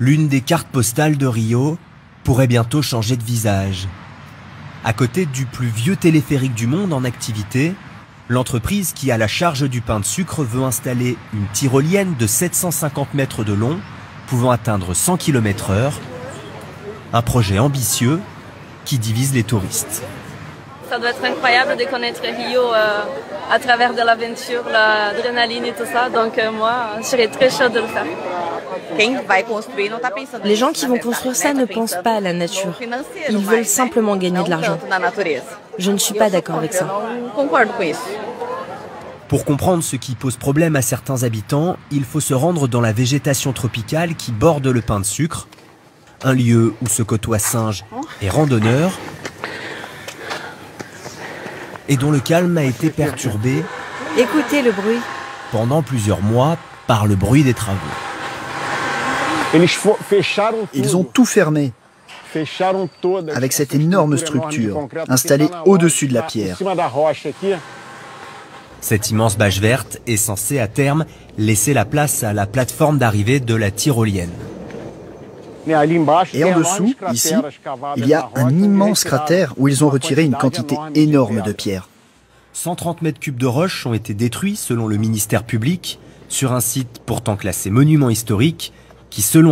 l'une des cartes postales de Rio pourrait bientôt changer de visage. À côté du plus vieux téléphérique du monde en activité, l'entreprise qui a la charge du pain de sucre veut installer une tyrolienne de 750 mètres de long, pouvant atteindre 100 km heure. Un projet ambitieux qui divise les touristes. Ça doit être incroyable de connaître Rio euh, à travers de l'aventure, l'adrénaline et tout ça. Donc euh, moi, je serais très chaude de le faire. Les gens qui vont construire ça ne pensent pas à la nature. Ils veulent simplement gagner de l'argent. Je ne suis pas d'accord avec ça. Pour comprendre ce qui pose problème à certains habitants, il faut se rendre dans la végétation tropicale qui borde le pain de sucre, un lieu où se côtoient singes et randonneurs, et dont le calme a été perturbé Écoutez le bruit. pendant plusieurs mois par le bruit des travaux. Ils ont tout fermé avec cette énorme structure installée au-dessus de la pierre. Cette immense bâche verte est censée à terme laisser la place à la plateforme d'arrivée de la tyrolienne. Et en dessous, ici, il y a un immense cratère où ils ont retiré une quantité énorme de pierres. 130 mètres cubes de roches ont été détruits selon le ministère public sur un site pourtant classé monument historique qui selon